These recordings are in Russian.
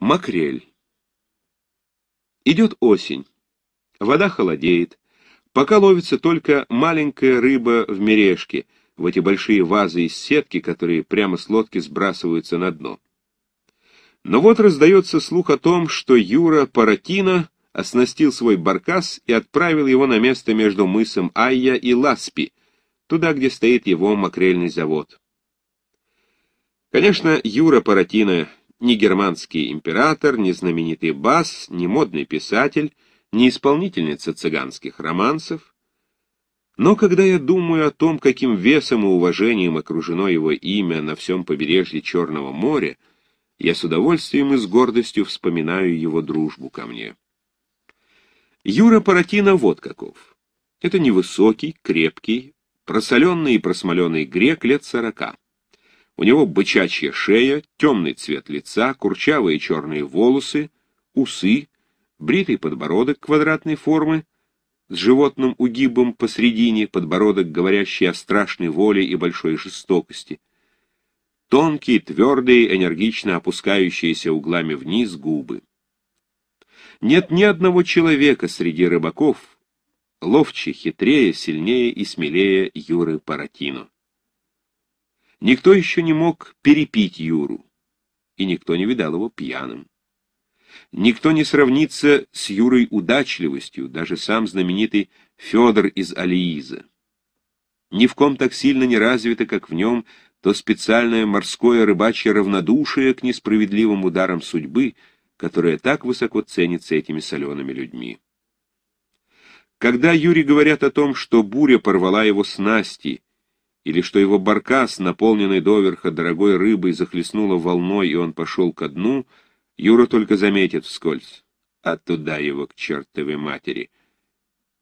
Макрель. Идет осень. Вода холодеет. Пока ловится только маленькая рыба в мережке, в эти большие вазы из сетки, которые прямо с лодки сбрасываются на дно. Но вот раздается слух о том, что Юра Паратино оснастил свой баркас и отправил его на место между мысом Айя и Ласпи, туда, где стоит его макрельный завод. Конечно, Юра Паратино ни германский император, ни знаменитый бас, ни модный писатель, ни исполнительница цыганских романсов. Но когда я думаю о том, каким весом и уважением окружено его имя на всем побережье Черного моря, я с удовольствием и с гордостью вспоминаю его дружбу ко мне. Юра Паратино вот каков. Это невысокий, крепкий, просоленный и просмоленный грек лет сорока. У него бычачья шея, темный цвет лица, курчавые черные волосы, усы, бритый подбородок квадратной формы, с животным угибом посредине, подбородок, говорящий о страшной воле и большой жестокости. Тонкие, твердые, энергично опускающиеся углами вниз губы. Нет ни одного человека среди рыбаков, ловче, хитрее, сильнее и смелее Юры Паратино. Никто еще не мог перепить Юру, и никто не видал его пьяным. Никто не сравнится с Юрой удачливостью, даже сам знаменитый Федор из Алииза. Ни в ком так сильно не развито, как в нем, то специальное морское рыбачье равнодушие к несправедливым ударам судьбы, которое так высоко ценится этими солеными людьми. Когда Юре говорят о том, что буря порвала его снасти, или что его баркас, наполненный доверха дорогой рыбой, захлестнула волной, и он пошел ко дну, Юра только заметит вскользь, а туда его к чертовой матери,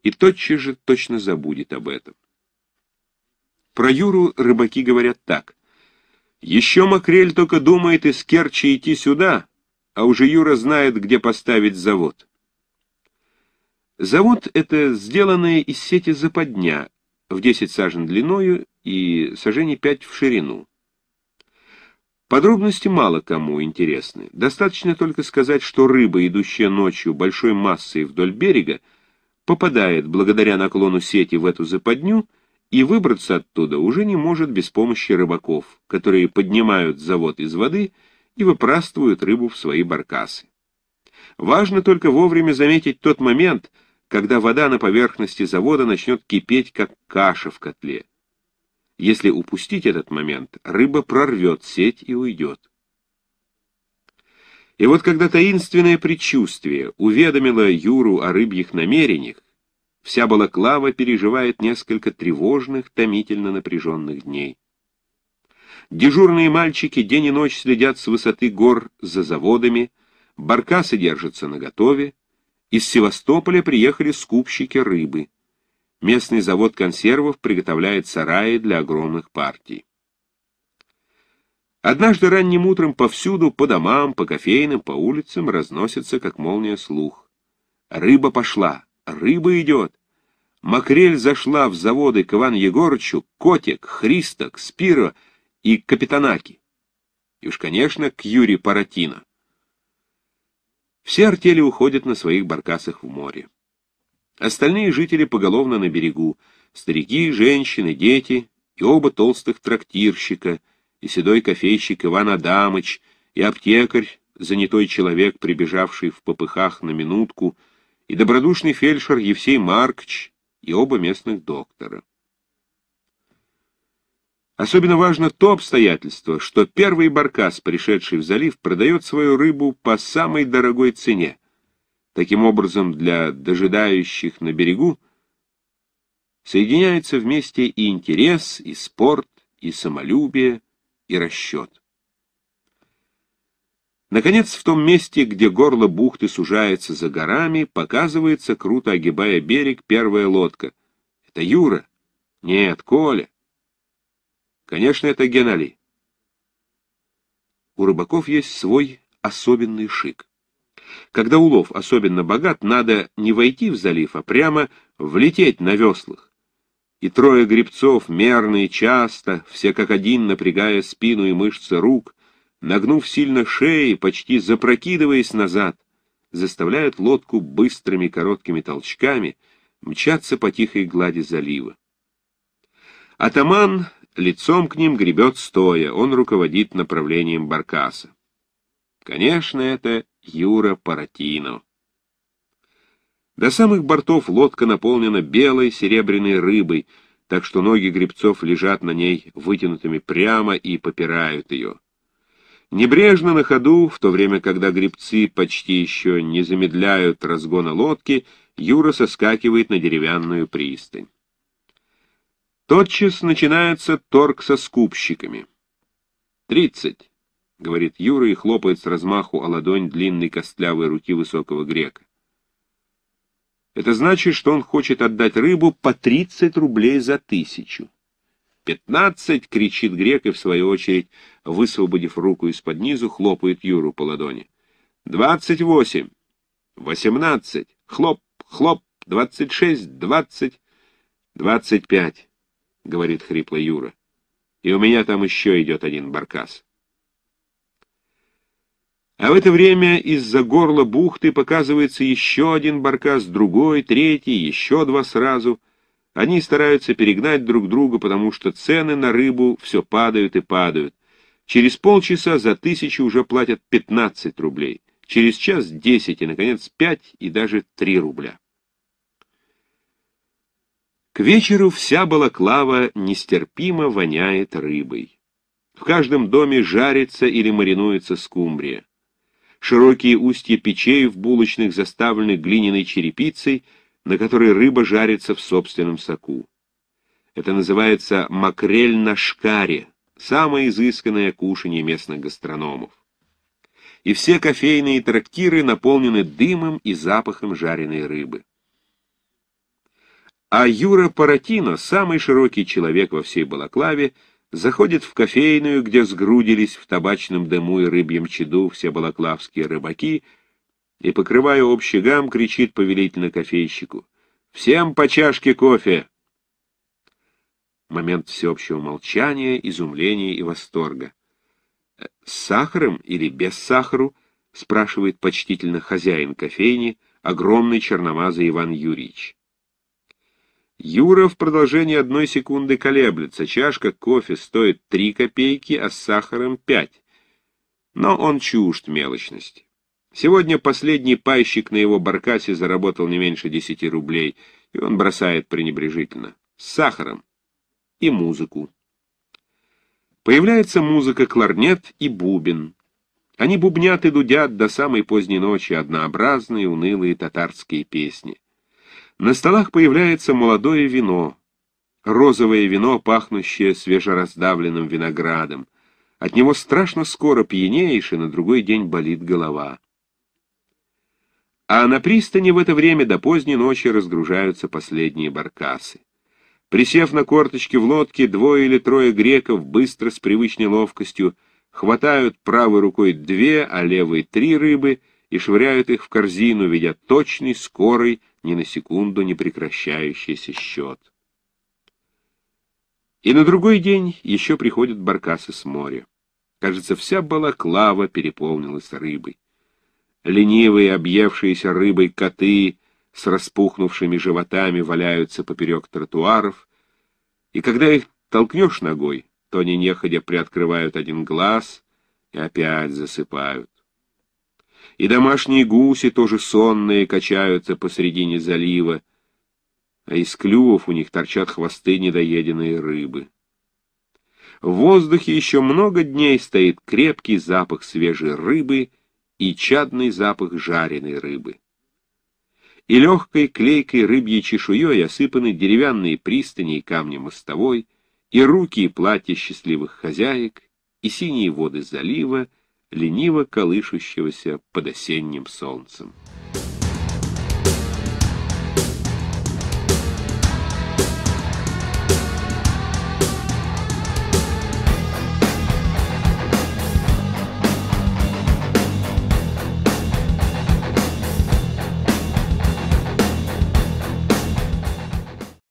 и тотчас же точно забудет об этом. Про Юру рыбаки говорят так. Еще Макрель только думает из Керчи идти сюда, а уже Юра знает, где поставить завод. Завод — это сделанная из сети западня, в 10 сажен длиною и сажений 5 в ширину. Подробности мало кому интересны. Достаточно только сказать, что рыба, идущая ночью большой массой вдоль берега, попадает благодаря наклону сети в эту западню и выбраться оттуда уже не может без помощи рыбаков, которые поднимают завод из воды и выпрастывают рыбу в свои баркасы. Важно только вовремя заметить тот момент, когда вода на поверхности завода начнет кипеть, как каша в котле. Если упустить этот момент, рыба прорвет сеть и уйдет. И вот когда таинственное предчувствие уведомило Юру о рыбьих намерениях, вся Балаклава переживает несколько тревожных, томительно напряженных дней. Дежурные мальчики день и ночь следят с высоты гор за заводами, баркасы держатся наготове, из Севастополя приехали скупщики рыбы. Местный завод консервов приготовляет сараи для огромных партий. Однажды ранним утром повсюду, по домам, по кофейным, по улицам разносится, как молния, слух. Рыба пошла, рыба идет. Макрель зашла в заводы к Ивану Егорычу, Котик, Христок, Спиро и Капитанаки. И уж, конечно, к Юре Паратино. Все артели уходят на своих баркасах в море. Остальные жители поголовно на берегу. Старики, женщины, дети и оба толстых трактирщика, и седой кофейщик Иван Адамыч, и аптекарь, занятой человек, прибежавший в попыхах на минутку, и добродушный фельдшер Евсей Маркч, и оба местных доктора. Особенно важно то обстоятельство, что первый баркас, пришедший в залив, продает свою рыбу по самой дорогой цене. Таким образом, для дожидающих на берегу соединяются вместе и интерес, и спорт, и самолюбие, и расчет. Наконец, в том месте, где горло бухты сужается за горами, показывается, круто огибая берег, первая лодка. Это Юра? Нет, Коля. Конечно, это Геннадий. У рыбаков есть свой особенный шик. Когда улов особенно богат, надо не войти в залив, а прямо влететь на веслах. И трое гребцов, мерно и часто, все как один напрягая спину и мышцы рук, нагнув сильно шеи, почти запрокидываясь назад, заставляют лодку быстрыми короткими толчками мчаться по тихой глади залива. Атаман лицом к ним гребет стоя, он руководит направлением баркаса. Конечно, это Юра Паратино. До самых бортов лодка наполнена белой серебряной рыбой, так что ноги гребцов лежат на ней вытянутыми прямо и попирают ее. Небрежно на ходу, в то время, когда гребцы почти еще не замедляют разгона лодки, Юра соскакивает на деревянную пристань. Тотчас начинается торг со скупщиками. «Тридцать», — говорит Юра и хлопает с размаху о ладонь длинной костлявой руки высокого грека. Это значит, что он хочет отдать рыбу по 30 рублей за тысячу. «Пятнадцать!» — кричит грек и, в свою очередь, высвободив руку из-под низу, хлопает Юру по ладони. «Двадцать восемь! Восемнадцать! Хлоп! Хлоп! Двадцать шесть! Двадцать! Двадцать пять!» — говорит хрипло Юра. «И у меня там еще идет один баркас». А в это время из-за горла бухты показывается еще один баркас, другой, третий, еще два сразу. Они стараются перегнать друг друга, потому что цены на рыбу все падают и падают. Через полчаса за тысячу уже платят 15 рублей, через час 10 и, наконец, 5 и даже 3 рубля. К вечеру вся балаклава нестерпимо воняет рыбой. В каждом доме жарится или маринуется скумбрия. Широкие устья печей в булочных заставлены глиняной черепицей, на которой рыба жарится в собственном соку. Это называется макрель на шкаре, самое изысканное кушанье местных гастрономов. И все кофейные трактиры наполнены дымом и запахом жареной рыбы. А Юра Паратино, самый широкий человек во всей Балаклаве, заходит в кофейную, где сгрудились в табачном дыму и рыбьем чаду все балаклавские рыбаки, и, покрывая общий гам, кричит повелительно кофейщику «Всем по чашке кофе!» Момент всеобщего молчания, изумления и восторга. «Э, «С сахаром или без сахару?» — спрашивает почтительно хозяин кофейни, огромный черномазый Иван Юрьевич. Юра в продолжении одной секунды колеблется. Чашка кофе стоит три копейки, а с сахаром пять. Но он чужд мелочности. Сегодня последний пайщик на его баркасе заработал не меньше десяти рублей, и он бросает пренебрежительно. С сахаром. И музыку. Появляется музыка, кларнет и бубен. Они бубнят и дудят до самой поздней ночи однообразные, унылые татарские песни. На столах появляется молодое вино, розовое вино, пахнущее свежераздавленным виноградом. От него страшно скоро пьянеешь, и на другой день болит голова. А на пристани в это время до поздней ночи разгружаются последние баркасы. Присев на корточки в лодке, двое или трое греков быстро, с привычной ловкостью, хватают правой рукой две, а левой три рыбы и швыряют их в корзину, ведя точный, скорый, ни на секунду не прекращающийся счет. И на другой день еще приходят баркасы с моря. Кажется, вся балаклава переполнилась рыбой. Ленивые, объевшиеся рыбой коты с распухнувшими животами валяются поперек тротуаров, и когда их толкнешь ногой, то они неходя приоткрывают один глаз и опять засыпают и домашние гуси тоже сонные качаются посредине залива, а из клювов у них торчат хвосты недоеденной рыбы. В воздухе еще много дней стоит крепкий запах свежей рыбы и чадный запах жареной рыбы. И легкой клейкой рыбьей чешуей осыпаны деревянные пристани и камни мостовой, и руки и платья счастливых хозяек, и синие воды залива, лениво колышущегося под осенним солнцем.